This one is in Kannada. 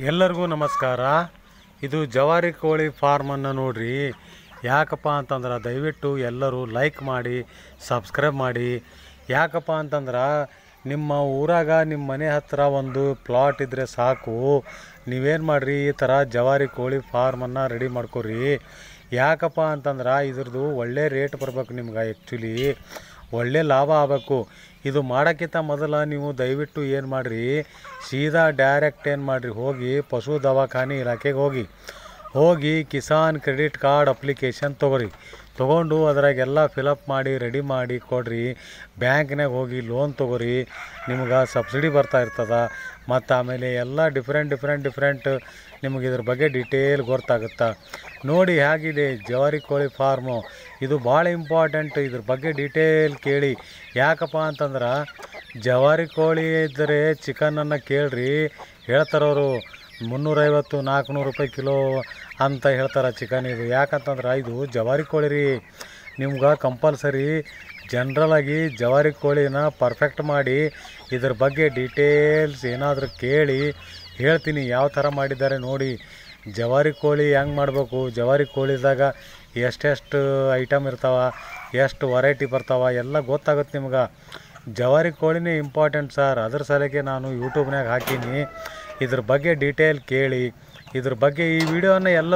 ಎಲ್ಲರಿಗೂ ನಮಸ್ಕಾರ. ಇದು ಜವಾರಿ ಕೋಳಿ ಫಾರ್ಮನ್ನು ನೋಡ್ರಿ. ಯಾಕಪ್ಪ ಅಂತಂದ್ರೆ ದಯವಿಟ್ಟು ಎಲ್ಲರೂ ಲೈಕ್ ಮಾಡಿ ಸಬ್ಸ್ಕ್ರೈಬ್ ಮಾಡಿ. ಯಾಕಪ್ಪ ಅಂತಂದ್ರೆ ನಿಮ್ಮ ಊರಾಗ ನಿಮ್ಮ ಮನೆ ಹತ್ತಿರ ಒಂದು ಪ್ಲಾಟ್ ಇದ್ದರೆ ಸಾಕು. ನೀವೇನು ಮಾಡಿರಿ ಈ ಥರ ಜವಾರಿ ಕೋಳಿ ಫಾರ್ಮನ್ನು ರೆಡಿ ಮಾಡ್ಕೊರಿ. ಯಾಕಪ್ಪ ಅಂತಂದ್ರೆ ಇದ್ರದ್ದು ಒಳ್ಳೆ ರೇಟ್ ಬರ್ಬೇಕು ನಿಮ್ಗೆ ಆ್ಯಕ್ಚುಲಿ ಒಳ್ಳೆ ಲಾಭ ಆಗಬೇಕು. ಇದು ಮಾಡೋಕ್ಕಿಂತ ಮೊದಲು ನೀವು ದಯವಿಟ್ಟು ಏನು ಮಾಡಿರಿ? ಸೀದಾ ಡೈರೆಕ್ಟ್ ಏನು ಮಾಡಿರಿ? ಹೋಗಿ ಪಶು ದವಾಖಾನೆ ಇಲಾಖೆಗೆ ಹೋಗಿ. ಹೋಗಿ ಕಿಸಾನ್ ಕ್ರೆಡಿಟ್ ಕಾರ್ಡ್ ಅಪ್ಲಿಕೇಶನ್ ತೊಗೊರಿ. ತೊಗೊಂಡು ಅದ್ರಾಗೆಲ್ಲ ಫಿಲಪ್ ಮಾಡಿ ರೆಡಿ ಮಾಡಿ ಕೊಡ್ರಿ. ಬ್ಯಾಂಕ್ನಾಗ ಹೋಗಿ ಲೋನ್ ತೊಗೊರಿ. ನಿಮ್ಗೆ ಸಬ್ಸಿಡಿ ಬರ್ತಾ ಇರ್ತದ. ಮತ್ತು ಆಮೇಲೆ ಎಲ್ಲ ಡಿಫ್ರೆಂಟ್ ಡಿಫ್ರೆಂಟ್ ಡಿಫ್ರೆಂಟ್ ನಿಮಗೆ ಇದ್ರ ಬಗ್ಗೆ ಡಿಟೇಲ್ ಗೊತ್ತಾಗುತ್ತೆ. ನೋಡಿ ಹೇಗಿದೆ ಜವಾರಿ ಕೋಳಿ ಫಾರ್ಮು ಇದು ಭಾಳ ಇಂಪಾರ್ಟೆಂಟ್ ಇದ್ರ ಬಗ್ಗೆ ಡೀಟೇಲ್ ಕೇಳಿ. ಯಾಕಪ್ಪ ಅಂತಂದ್ರೆ ಜವಾರಿ ಕೋಳಿ ಇದ್ದರೆ ಚಿಕನನ್ನು ಕೇಳ್ರಿ. ಹೇಳ್ತಾರವರು ಮುನ್ನೂರೈವತ್ತು, ನಾಲ್ಕುನೂರು ರೂಪಾಯಿ ಕಿಲೋ ಅಂತ ಹೇಳ್ತಾರೆ ಚಿಕನ್ ಇದು. ಯಾಕಂತಂದ್ರೆ ಇದು ಜವಾರಿ ಕೋಳಿ ರೀ. ನಿಮ್ಗೆ ಕಂಪಲ್ಸರಿ ಜನ್ರಲಾಗಿ ಜವಾರಿ ಕೋಳಿನ ಪರ್ಫೆಕ್ಟ್ ಮಾಡಿ ಇದ್ರ ಬಗ್ಗೆ ಡೀಟೇಲ್ಸ್ ಏನಾದರೂ ಕೇಳಿ ಹೇಳ್ತೀನಿ ಯಾವ ಥರ ಮಾಡಿದ್ದಾರೆ ನೋಡಿ. ಜವಾರಿ ಕೋಳಿ ಹೆಂಗೆ ಮಾಡಬೇಕು? ಜವಾರಿ ಕೋಳಿದಾಗ ಎಷ್ಟೆಷ್ಟು ಐಟಮ್ ಇರ್ತಾವ? ಎಷ್ಟು ವೆರೈಟಿ ಬರ್ತಾವ? ಎಲ್ಲ ಗೊತ್ತಾಗುತ್ತೆ ನಿಮ್ಗೆ. ಜವಾರಿ ಕೋಳಿನೇ ಇಂಪಾರ್ಟೆಂಟ್ ಸರ್ ಅದ್ರ ಸಲಕ್ಕೆ ನಾನು ಯೂಟ್ಯೂಬ್ನಾಗ ಹಾಕೀನಿ. ಇದ್ರ ಬಗ್ಗೆ ಡೀಟೇಲ್ ಕೇಳಿ ಇದ್ರ ಬಗ್ಗೆ ಈ ವಿಡಿಯೋನ ಎಲ್ಲ